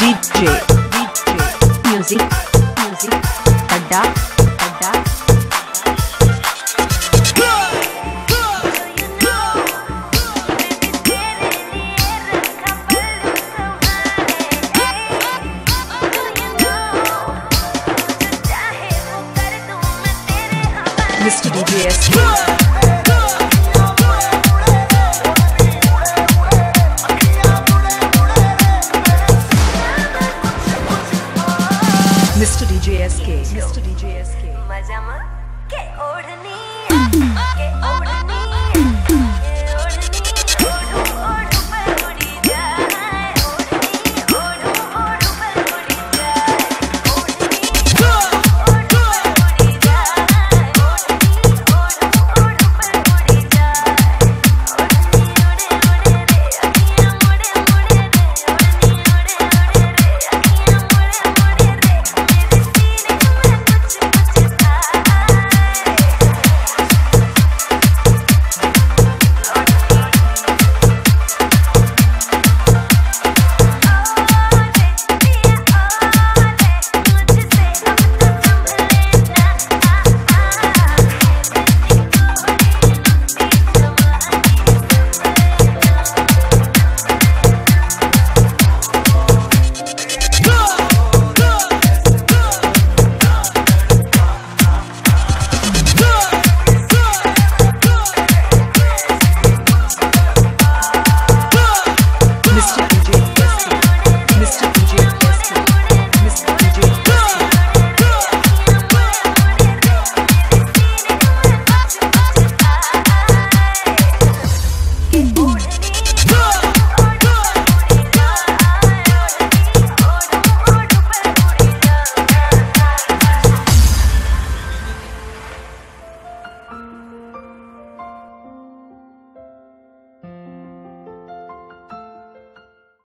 DJ, DJ music, music, adda, adda. Mr. DJ S. Mr. DJSK. Mr. DJSK. મજામાં કે